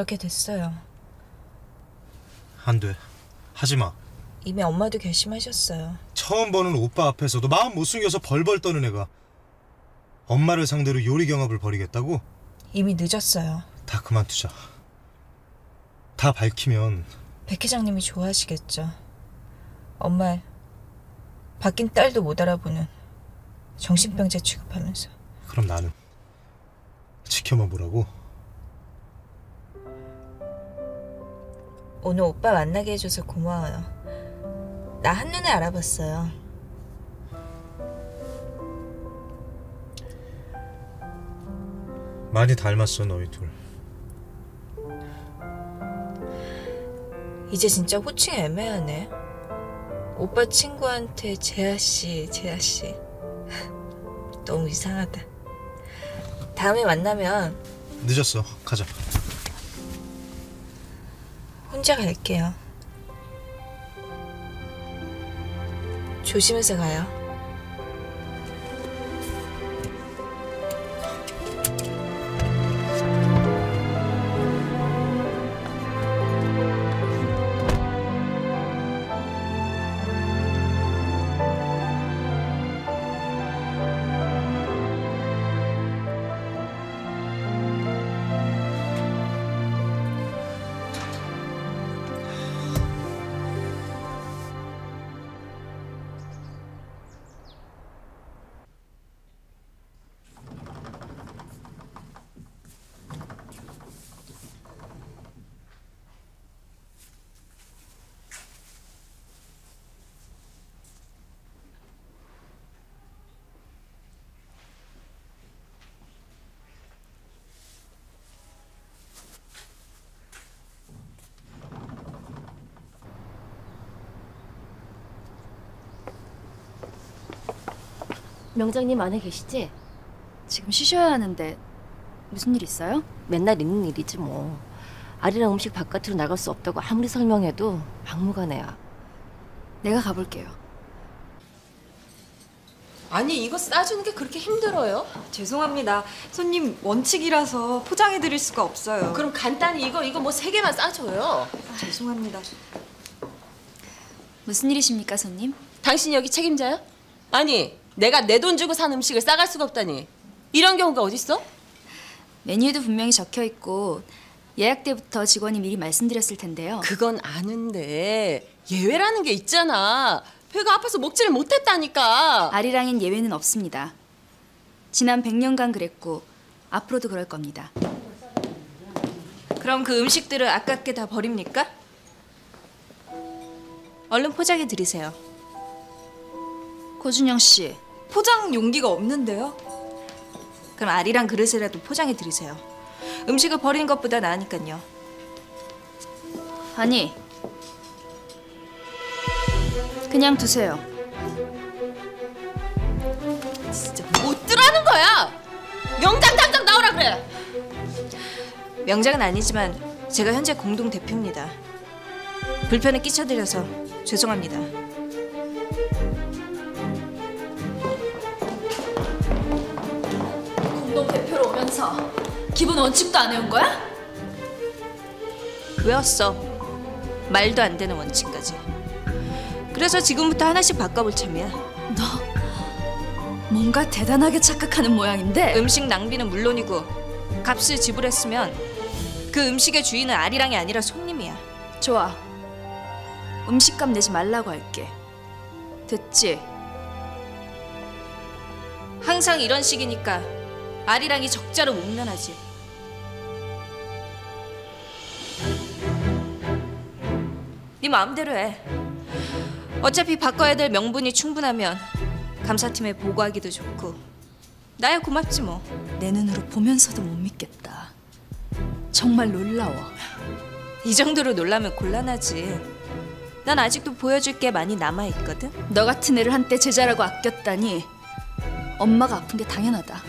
그렇게 됐어요. 안 돼. 하지 마. 이미 엄마도 결심하셨어요. 처음 보는 오빠 앞에서도 마음 못 숨겨서 벌벌 떠는 애가 엄마를 상대로 요리 경합을 벌이겠다고? 이미 늦었어요. 다 그만두자. 다 밝히면 백 회장님이 좋아하시겠죠. 엄마 바뀐 딸도 못 알아보는 정신병자 취급하면서 그럼 나는 지켜만 보라고. 오늘 오빠 만나게 해줘서 고마워요. 나 한눈에 알아봤어요. 많이 닮았어 너희 둘. 이제 진짜 호칭 애매하네. 오빠 친구한테 재하 씨, 재하 씨. 너무 이상하다. 다음에 만나면 늦었어. 가자. 혼자 갈게요. 조심해서 가요. 명장님 안에 계시지? 지금 쉬셔야 하는데 무슨 일 있어요? 맨날 있는 일이지 뭐. 아리랑 음식 바깥으로 나갈 수 없다고 아무리 설명해도 막무가내야. 내가 가볼게요. 아니 이거 싸주는 게 그렇게 힘들어요? 죄송합니다. 손님 원칙이라서 포장해 드릴 수가 없어요. 그럼 간단히 이거 이거 뭐 세 개만 싸줘요. 죄송합니다. 무슨 일이십니까, 손님? 당신 여기 책임자야? 아니 내가 내 돈 주고 산 음식을 싸갈 수가 없다니 이런 경우가 어딨어? 메뉴에도 분명히 적혀 있고 예약 때부터 직원이 미리 말씀드렸을 텐데요. 그건 아는데 예외라는 게 있잖아. 배가 아파서 먹지를 못했다니까. 아리랑엔 예외는 없습니다. 지난 100년간 그랬고 앞으로도 그럴 겁니다. 그럼 그 음식들을 아깝게 다 버립니까? 얼른 포장해 드리세요. 고준영 씨, 포장 용기가 없는데요? 그럼 알이랑 그릇이라도 포장해 드리세요. 음식을 버리는 것보다 나으니까요. 아니 그냥 두세요. 진짜 못 들어하는 거야. 명장 당장 나오라 그래. 명장은 아니지만 제가 현재 공동 대표입니다. 불편을 끼쳐드려서 죄송합니다. 대표로 오면서 기본 원칙도 안 해온 거야? 외웠어. 말도 안 되는 원칙까지. 그래서 지금부터 하나씩 바꿔볼 참이야. 너 뭔가 대단하게 착각하는 모양인데 음식 낭비는 물론이고 값을 지불했으면 그 음식의 주인은 아리랑이 아니라 손님이야. 좋아. 음식값 내지 말라고 할게. 됐지? 항상 이런 식이니까 아리랑이 적자로 못 면하지. 네 마음대로 해. 어차피 바꿔야 될 명분이 충분하면 감사팀에 보고하기도 좋고 나야 고맙지 뭐. 내 눈으로 보면서도 못 믿겠다. 정말 놀라워. 이 정도로 놀라면 곤란하지. 난 아직도 보여줄 게 많이 남아 있거든. 너 같은 애를 한때 제자라고 아꼈다니 엄마가 아픈 게 당연하다.